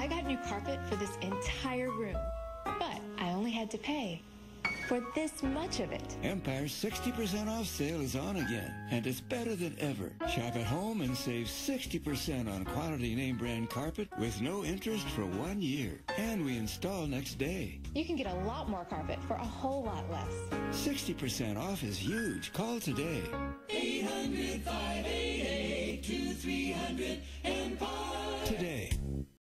I got new carpet for this entire room, but I only had to pay for this much of it. Empire's 60% off sale is on again, and it's better than ever. Shop at home and save 60% on quality name brand carpet with no interest for one year. And we install next day. You can get a lot more carpet for a whole lot less. 60% off is huge. Call today. 800